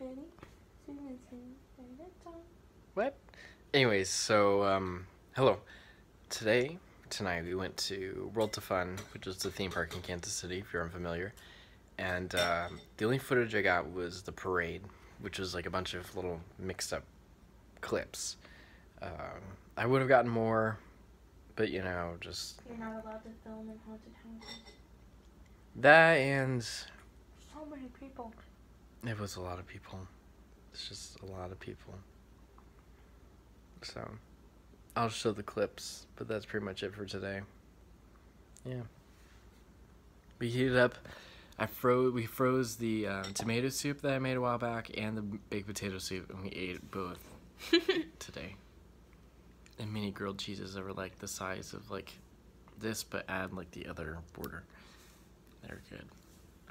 pretty. What? Anyways, so um, hello. Today, tonight, we went to Worlds of Fun, which is the theme park in Kansas City, if you're unfamiliar. And um, the only footage I got was the parade, which was like a bunch of little mixed up clips. Um, I would have gotten more, but you know, just You're not allowed to film in haunted houses. that and So many people. It was a lot of people. It's just a lot of people. So, I'll show the clips, but that's pretty much it for today. Yeah. We heated up. I froze. We froze the uh, tomato soup that I made a while back and the baked potato soup, and we ate both today. And mini grilled cheeses that were like the size of like this, but add like the other border. They're good.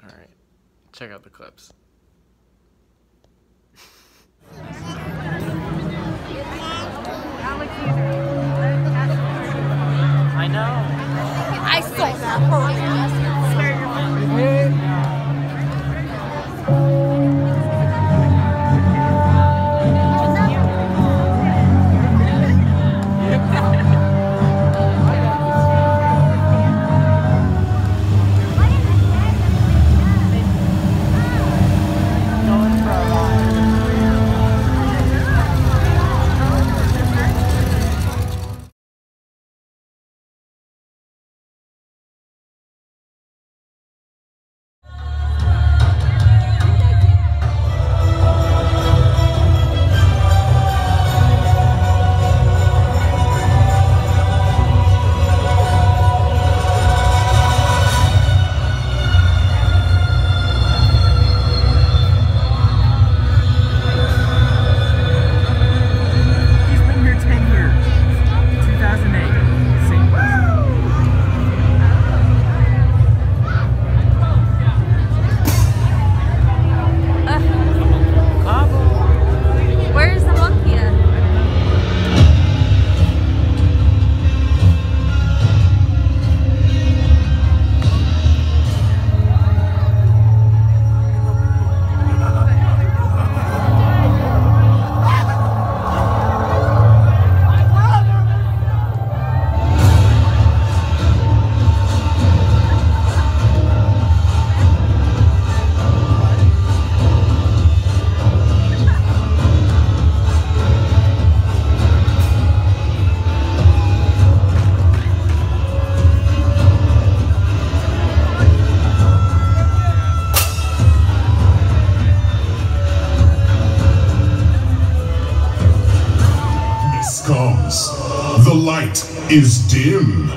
All right, check out the clips. I know. I saw that. Light is dim.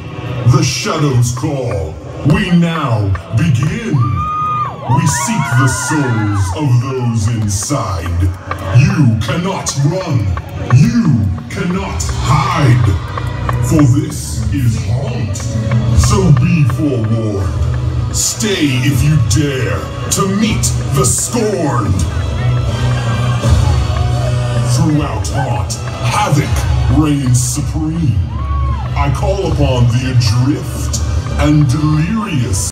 The shadows call. We now begin. We seek the souls of those inside. You cannot run. You cannot hide. For this is haunt. So be forewarned. Stay if you dare to meet the scorned. Throughout havoc reigns supreme. I call upon the adrift and delirious.